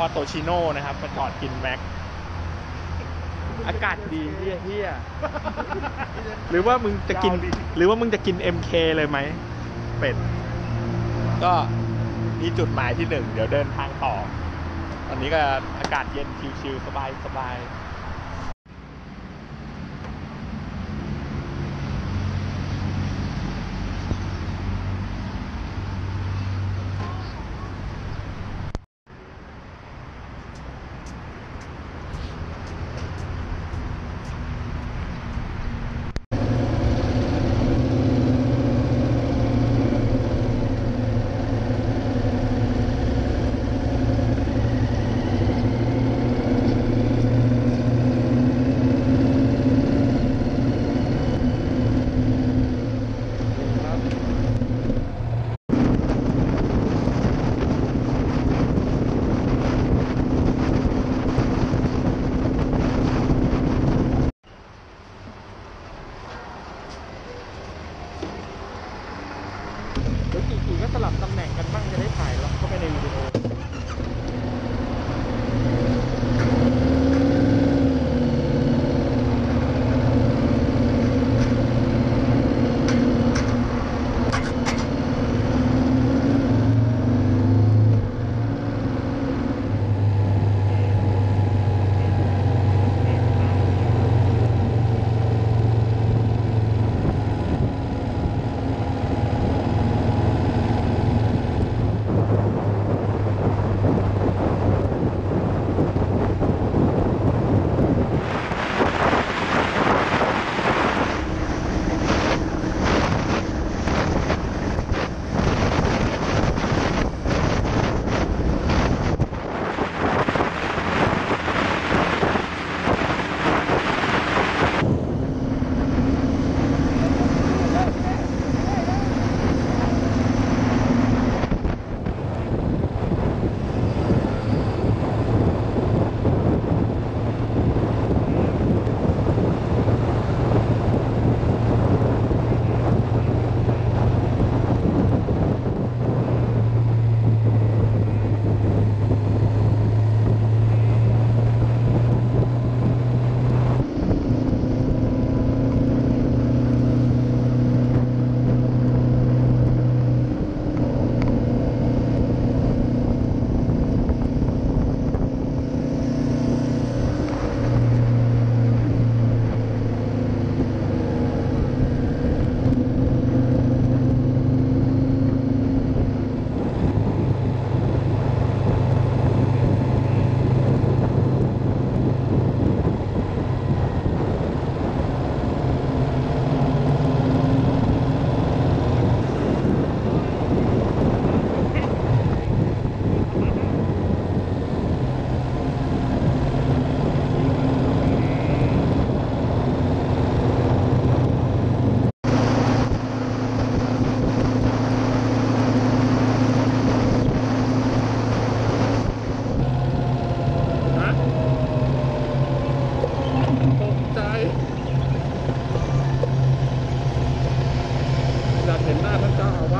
พอโตชิโน่นะครับมาจอดกินแม็ก อากาศดีเฮียเฮียหรือว่ามึงจะกิน หรือว่ามึงจะกิน MK เลยไหม เป็ด ก็นี่จุดหมายที่หนึ่ง เดี๋ยวเดินทางต่อ ตอนนี้ก็อากาศเย็นชิลๆสบายสบาย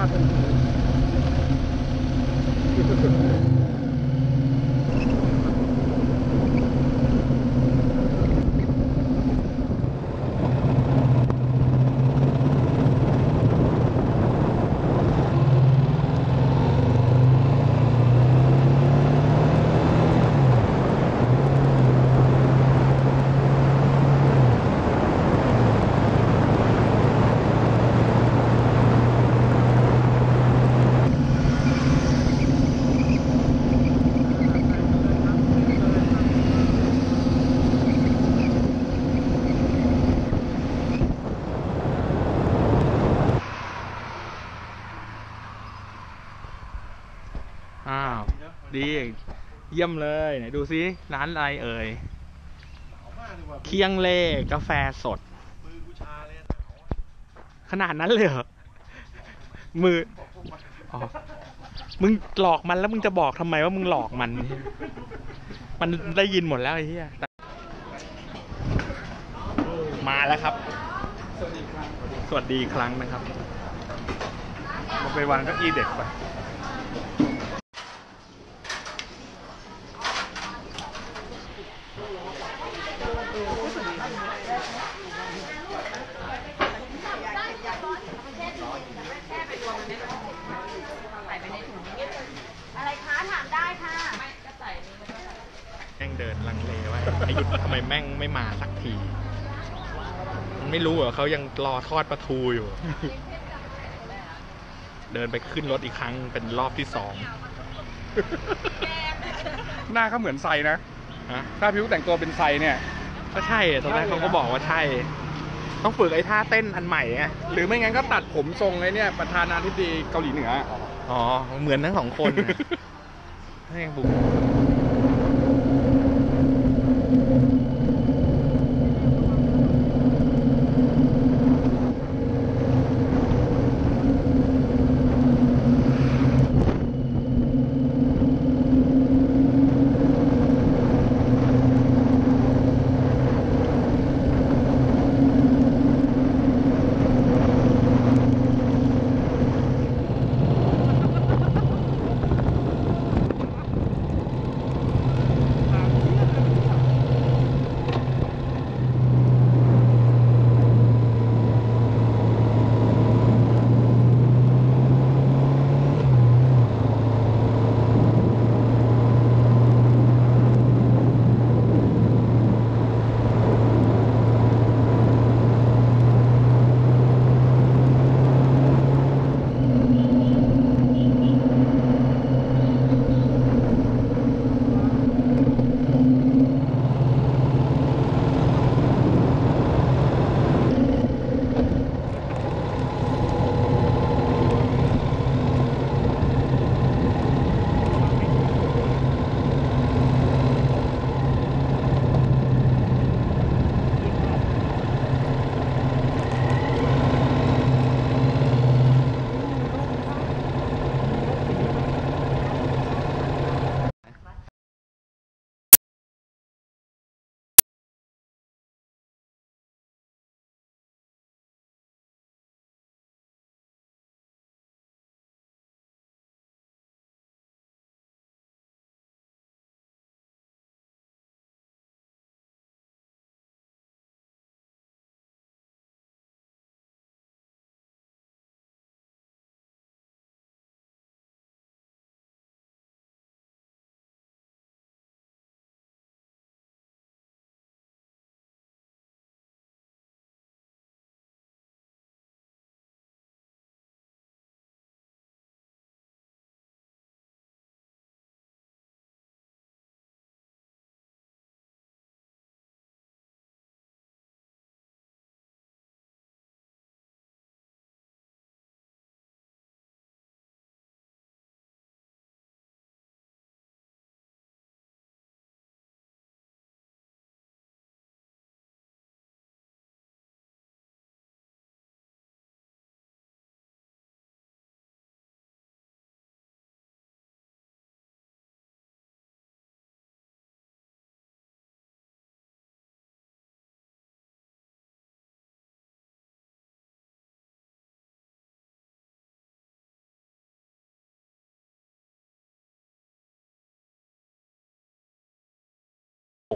ท่านเจ้า อาวาสทันทีอ้าว ดี เยี่ยมเลยไหนดูซิร้านอะไรเอ่ยหนาวมากเลยว่ะเคียงเล่กาแฟสดมือกูชาเลยหนาวอะขนาดนั้นเลยเหรอ มือบอกพวกมันอ๋อมึงหลอกมันแล้วมึงจะบอกทำไมว่ามึงหลอกมัน มันได้ยินหมดแล้วไอ้เหี้ย มาแล้วครับ สวัสดีอีกครั้งนะครับมันไปวางเก้าอี้เด็กไป อะไรคะถามได้ค่ะ แม่งเดินลังเลไว้ไอ้หยุดทำไมแม่งไม่มาสักที มันไม่รู้เหรอเขายังรอทอดปลาทูอยู่ เดินไปขึ้นรถอีกครั้งเป็นรอบที่สองหน้าเขาเหมือนไซนะฮะถ้าพิวแต่งตัวเป็นไซเนี่ย ก็ใช่อะตอนแรกเขาก็บอกว่าใช่ ต้องฝึกไอ้ท่าเต้นอันใหม่ไงหรือไม่งั้นก็ตัดผมทรงไอ้เนี่ยประธานาธิบดีเกาหลีเหนือ อ๋อ เหมือนทั้งสองคนน่ะให้บุก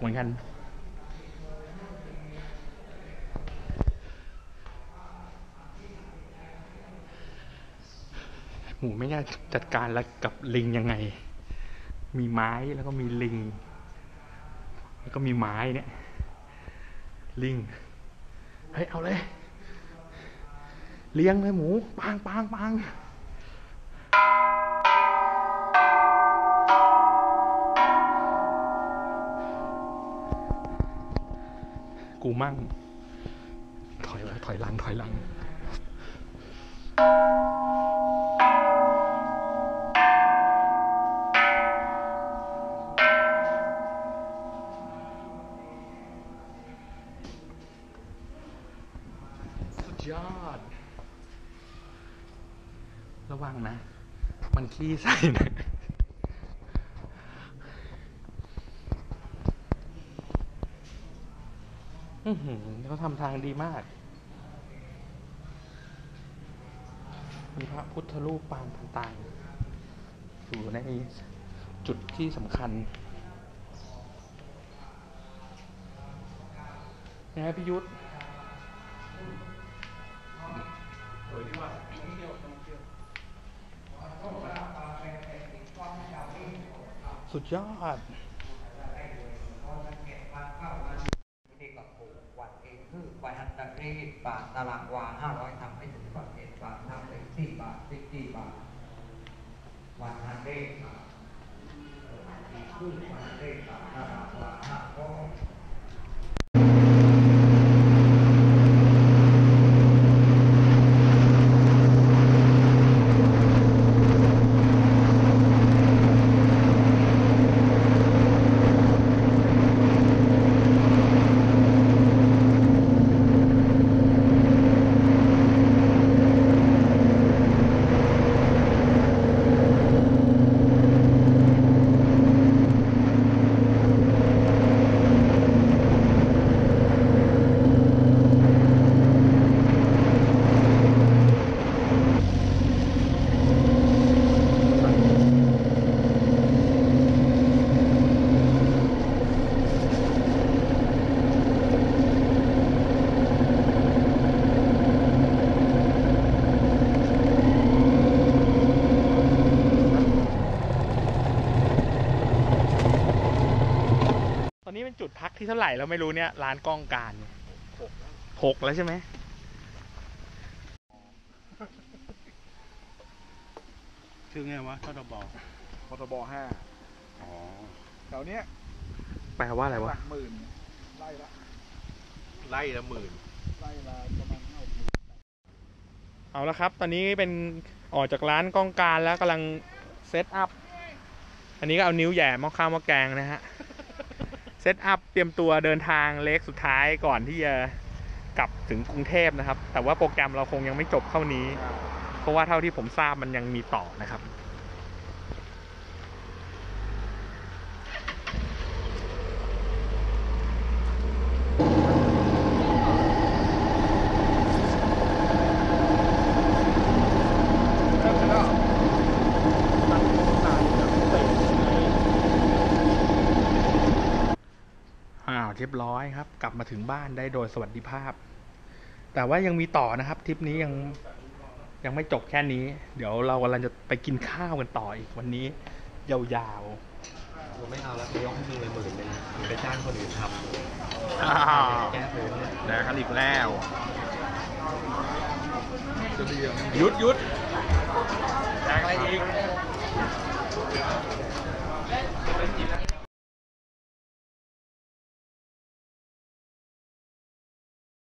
เหมือนกัน หมูไม่น่าจัดการแล้วกับลิงยังไง มีไม้แล้วก็มีลิง แล้วก็มีไม้เนี่ย ลิง เฮ้ย เอาเลย เลี้ยงเลยหมูปังปังปัง กูมั่ง ถอยถอยหลังถอยหลัง สุดยอด ระวังนะ มันขี้ใส่นะ หือเขาทำทางดีมากมีพระพุทธรูปปางต่างๆ อยู่ในจุดที่สำคัญนะฮะพี่ยุทธสุดยอด ที่กับผูกวัดเองคือ วัดบาทตารางวาห้าร้อยทำให้ถึงบาทเจ็ดบาททำไปสี่บาทสิบสี่บาทวันฮันเดบาทคือวันฮันเดบาทตาราง ที่เท่าไหร่เราไม่รู้เนี่ยร้านกล้องการหกแล้วใช่ไหมชื่อไงวะทอดบอพทบห้าอ๋อแถวเนี้ยแปลว่าอะไรหวะลักหมื่นไล่ละไล่ละหมื่นไล่ละประมาณห้าหมื่นเอาละครับ ตอนนี้เป็นออกจากร้านกล้องการแล้วกำลังเซตอัพอันนี้ก็เอานิ้วแหย่หม้อข้าวหม้อแกงนะฮะ set up เตรียมตัวเดินทาง leg สุดท้ายก่อนที่จะกลับถึงกรุงเทพนะครับ แต่ว่าโปรแกรมเราคงยังไม่จบเท่านี้ เพราะว่าเท่าที่ผมทราบมันยังมีต่อนะครับ อ้าวเรี ยบร้อยครับ กลับมาถึงบ้านได้โดยสวัสดิภาพ แต่ว่ายังมีต่อนะครับทริปนี้ยังยังไม่จบแค่นี้ เดี๋ยวเรากำลังจะไปกินข้าวกันต่ออีกวันนี้ ยาวกูไม่เอาแล้วกูยกให้มึงเลยหมื่นหนึงมึงไปจ้างคนอื่นทๆำแก้พื้นเนี่ยแดกกันอีกแล้วจะดีอะยุดยุดแจ้งอะไรอีก